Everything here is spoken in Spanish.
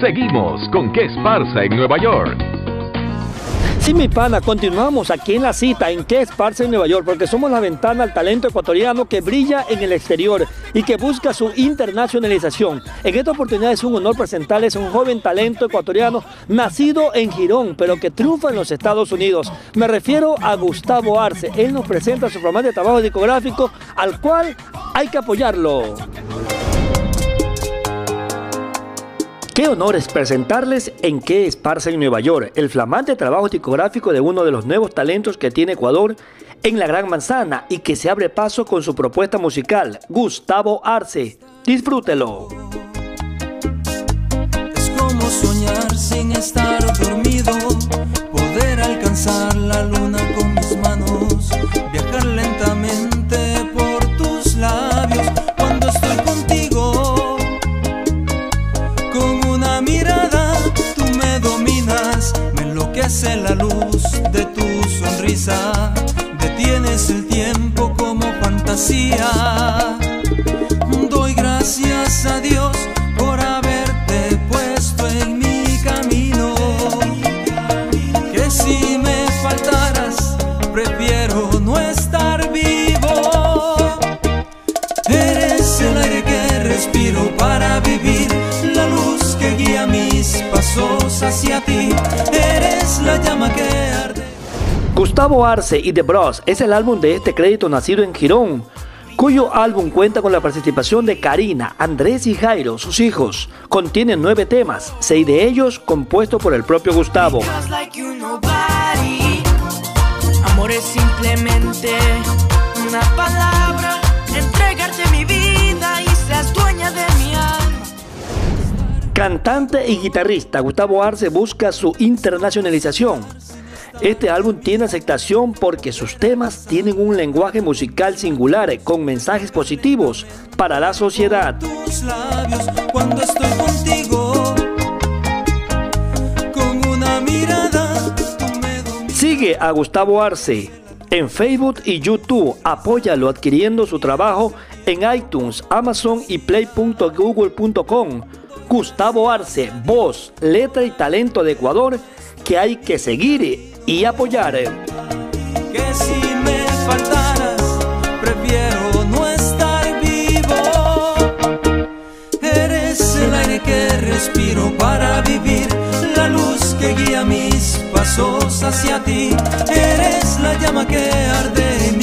Seguimos con ¿Qué Esparza en Nueva York? Sí, mi pana, continuamos aquí en la cita en ¿Qué Esparza en Nueva York? Porque somos la ventana al talento ecuatoriano que brilla en el exterior y que busca su internacionalización. En esta oportunidad es un honor presentarles a un joven talento ecuatoriano nacido en Girón, pero que triunfa en los Estados Unidos. Me refiero a Gustavo Arce. Él nos presenta su programa de trabajo discográfico al cual hay que apoyarlo. Qué honor es presentarles en Qué Esparza en Nueva York, el flamante trabajo discográfico de uno de los nuevos talentos que tiene Ecuador en la Gran Manzana y que se abre paso con su propuesta musical, Gustavo Arce. Disfrútelo. Es como soñar sin estar enloquece la luz de tu sonrisa, detienes el tiempo como fantasía. Doy gracias a Dios por haberte puesto en mi camino. Que si me faltaras, prefiero no estar vivo. Eres el aire que respiro para vivir, Gustavo Arce y The Bros es el álbum de este crédito nacido en Girón, cuyo álbum cuenta con la participación de Karina, Andrés y Jairo, sus hijos. Contiene nueve temas, seis de ellos compuestos por el propio Gustavo. Just like you nobody. Amor es simplemente una palabra. Entregarte mi vida y seas dueña de mi alma. Cantante y guitarrista, Gustavo Arce busca su internacionalización. Este álbum tiene aceptación porque sus temas tienen un lenguaje musical singular con mensajes positivos para la sociedad. Sigue a Gustavo Arce en Facebook y YouTube. Apóyalo adquiriendo su trabajo en iTunes, Amazon y play.google.com. Gustavo Arce, voz, letra y talento de Ecuador que hay que seguir y apoyar. Que si me faltaras, prefiero no estar vivo. Eres el aire que respiro para vivir, la luz que guía mis pasos hacia ti. Eres la llama que arde